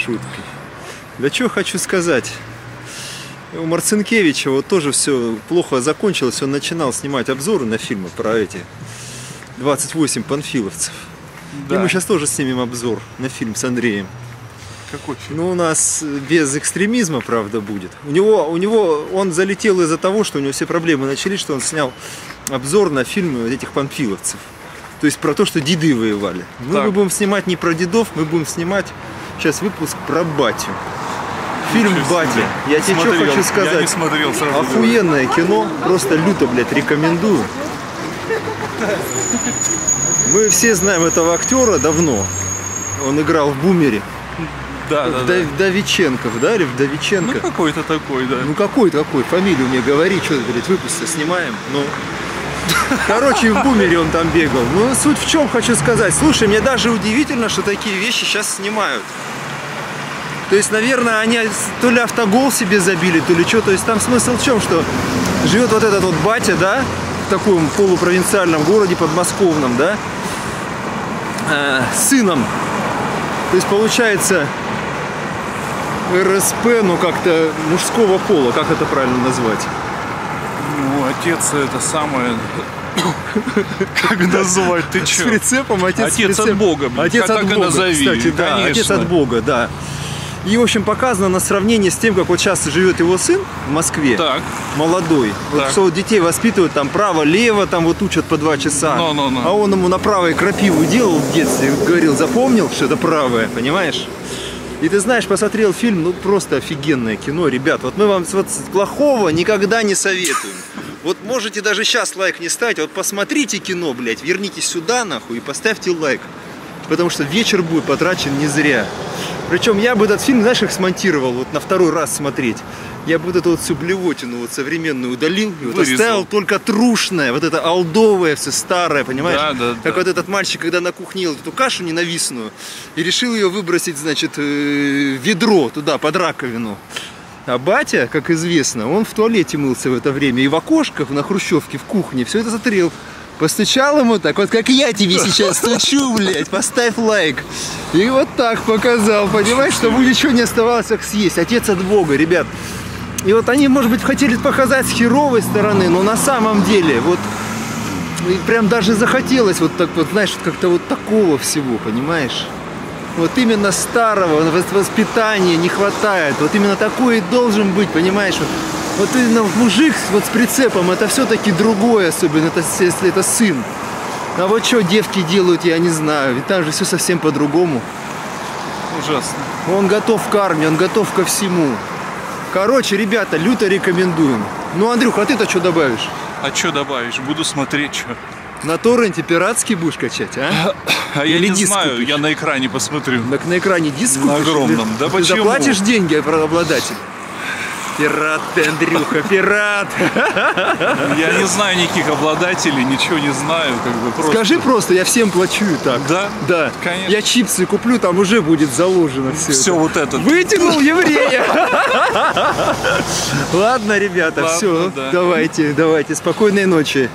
шутки. Да что хочу сказать. У Марцинкевича вот тоже все плохо закончилось. Он начинал снимать обзоры на фильмы про эти 28 панфиловцев. И мы сейчас тоже снимем обзор на фильм с Андреем. Какой фильм? Ну, у нас без экстремизма, правда, будет. У него, у него он залетел из-за того, что у него все проблемы начались, что он снял обзор на фильмы этих панфиловцев. То есть про то, что деды воевали. Мы, Так. будем снимать не про дедов, мы будем снимать сейчас выпуск про батю. Фильм «Батя». Я тебе что Смотрел. хочу сказать. Я не смотрел, сразу. Охуенное кино, просто люто, блядь, рекомендую. Мы все знаем этого актера давно. Он играл в «Бумере». Да, да, да. Вдовиченков, да, или Вдовиченко? Ну какой-то такой, да. Ну какой какой, фамилию мне говори, что блядь, выпуск снимаем. Ну, короче, в бумере он там бегал. Ну, суть в чем хочу сказать. Слушай, мне даже удивительно, что такие вещи сейчас снимают. То есть, наверное, они то ли автогол себе забили, то ли что. То есть там смысл в чем, что живет вот этот вот батя, да, в таком полупровинциальном городе подмосковном, да, э, с сыном. То есть получается РСП, ну как-то мужского пола, как это правильно назвать? Ну, отец это самое... Как называть? Ты С че? прицепом отец, с Отец от. Бога, блин. Отец от Бога, кстати, да, отец от Бога, да. И, в общем, показано на сравнении с тем, как вот сейчас живет его сын в Москве, Так, молодой. Вот Так. что детей воспитывают там право-лево, там вот учат по два часа. Ну-ну-ну. А он ему на правой крапиву делал в детстве, говорил, запомнил, что это правое, понимаешь? И ты знаешь, посмотрел фильм, ну просто офигенное кино, ребят. Вот мы вам вот плохого никогда не советуем. Вот можете даже сейчас лайк не ставить, вот посмотрите кино, блядь, вернитесь сюда нахуй и поставьте лайк. Потому что вечер будет потрачен не зря. Причем я бы этот фильм, знаешь, как смонтировал, вот на второй раз смотреть. Я бы вот эту вот всю блевотину вот современную удалил и вот Вырезал. оставил только трушное, вот это алдовое, все старое, понимаешь? Да, да, как да. вот этот мальчик, когда на кухне ел эту кашу ненавистную и решил ее выбросить, значит, э, ведро туда, под раковину. А батя, как известно, он в туалете мылся в это время и в окошках на хрущевке, в кухне, все это смотрел. Постучал ему так, вот как я тебе сейчас стучу, блядь, поставь лайк. И вот так показал, понимаешь, чтобы ничего не оставалось, как съесть. Отец от Бога, ребят. И вот они, может быть, хотели показать с херовой стороны, но на самом деле, вот прям даже захотелось вот так вот, знаешь, вот как-то вот такого всего, понимаешь? Вот именно старого вос- воспитания не хватает. Вот именно такой и должен быть, понимаешь? Вот, именно мужик вот с прицепом, это все-таки другое, особенно это, если это сын. А вот что девки делают, я не знаю. Ведь там же все совсем по-другому. ужасно. Он готов к армии, он готов ко всему. Короче, ребята, люто рекомендуем. Ну, Андрюх, а ты-то что добавишь? А что добавишь? Буду смотреть, что. На торренте пиратский будешь качать, а? А я Или не диск знаю, купишь? я на экране посмотрю. Так на экране диск На купишь? огромном. Или Да ты почему? заплатишь деньги, обладатель? Пират ты, Андрюха, пират! Я не знаю никаких обладателей, ничего не знаю, как бы просто. Скажи просто, я всем плачу и так. Да? Да. Конечно. Я чипсы куплю, там уже будет заложено все. Все вот это. Вытянул еврея! Ладно, ребята, Ладно, все, да. давайте, давайте, спокойной ночи.